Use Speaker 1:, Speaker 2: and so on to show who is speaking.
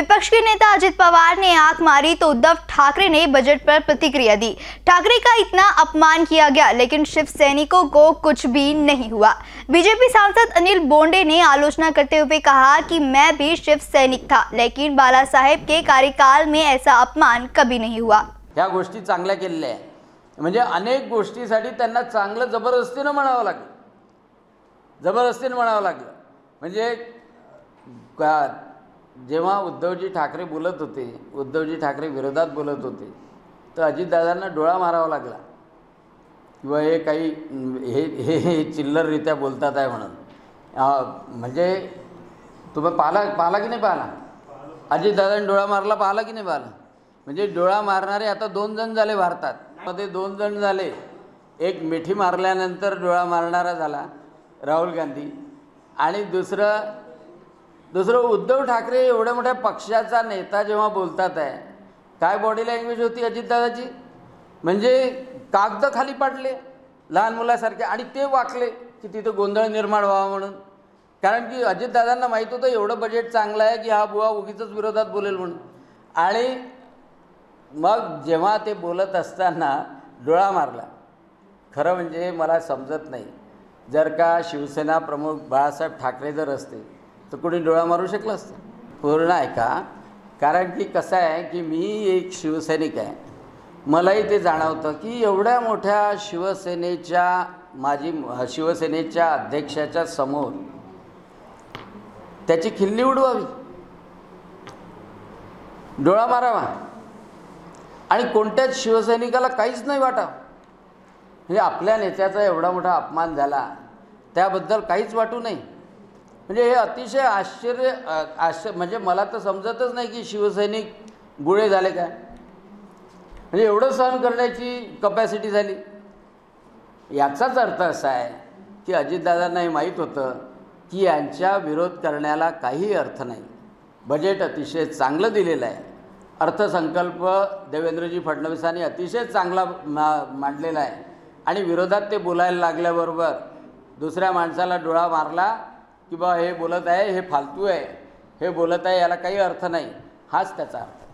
Speaker 1: विपक्ष के नेता अजित पवार ने आँख मारी तो उद्धव ठाकरे ने बजट पर प्रतिक्रिया दी। ठाकरे का इतना अपमान किया गया, लेकिन शिव सैनिकों को कुछ भी नहीं हुआ। बीजेपी सांसद अनिल बोंडे ने आलोचना करते हुए कहा कि मैं भी शिव सैनिक था, लेकिन बाला साहेब के कार्यकाल में ऐसा अपमान कभी नहीं हुआ।
Speaker 2: ह्या गोष्टी चांगल्या केलेल्या आहे अनेक गोष्टीसाठी त्यांना चांगलं जबरदस्तीनं म्हणावं लागलं. जबरदस्तीनं म्हणावं जेव्हा उद्धवजी ठाकरे बोलत होते उद्धवजी ठाकरे विरोधात बोलत होते तर अजितदादांना डोळा मारावा लागला. किंवा हे काही हे हे हे चिल्लररित्या बोलतात आहे म्हणून. म्हणजे तुम्ही पाहला पाहिला की नाही पाहिला? अजितदादांनी डोळा मारला पाहिला की नाही पाहला? म्हणजे डोळा मारणारे आता दोन जण झाले भारतात. मध्ये दोन जण झाले. एक मिठी मारल्यानंतर डोळा मारणारा झाला राहुल गांधी. आणि दुसरं दुसरं उद्धव ठाकरे एवढ्या मोठ्या पक्षाचा नेता जेव्हा बोलतात आहे काय बॉडी लँग्वेज होती अजितदादाची? म्हणजे कागद खाली पाडले लहान मुलासारखे आणि ते वाकले की तिथं गोंधळ निर्माण व्हावा म्हणून. कारण की अजितदादांना माहीत होतं एवढं बजेट चांगलं आहे की हा बुवा उगीच विरोधात बोलेल म्हणून. आणि मग जेव्हा ते बोलत असताना डोळा मारला. खरं म्हणजे मला समजत नाही. जर का शिवसेना प्रमुख बाळासाहेब ठाकरे जर असते तर कोणी डोळा मारू शकला असता? पूर्ण ऐका कारण की कसं आहे की मी एक शिवसैनिक आहे. मलाही ते जाणवतं की एवढ्या मोठ्या शिवसेनेच्या माजी शिवसेनेच्या अध्यक्षाच्या समोर त्याची खिल्ली उडवावी. डोळा मारावा. आणि कोणत्याच शिवसैनिकाला काहीच नाही वाटा म्हणजे आपल्या नेत्याचा एवढा मोठा अपमान झाला त्याबद्दल काहीच वाटू नाही म्हणजे हे अतिशय आश्चर्य आश्चर्य म्हणजे मला तर समजतच नाही की शिवसैनिक गुळे झाले काय. म्हणजे एवढं सहन करण्याची कपॅसिटी झाली. याचाच अर्थ असा आहे की अजितदादांना हे माहीत होतं की यांच्या विरोध करण्याला काही अर्थ नाही. बजेट अतिशय चांगलं दिलेलं आहे. अर्थसंकल्प देवेंद्रजी फडणवीसांनी अतिशय चांगला मा मांडलेला आहे. आणि विरोधात ते बोलायला लागल्याबरोबर दुसऱ्या माणसाला डोळा मारला की बा हे बोलत आहे हे फालतू आहे. हे बोलत आहे याला काही अर्थ नाही. हाच त्याचा अर्थ.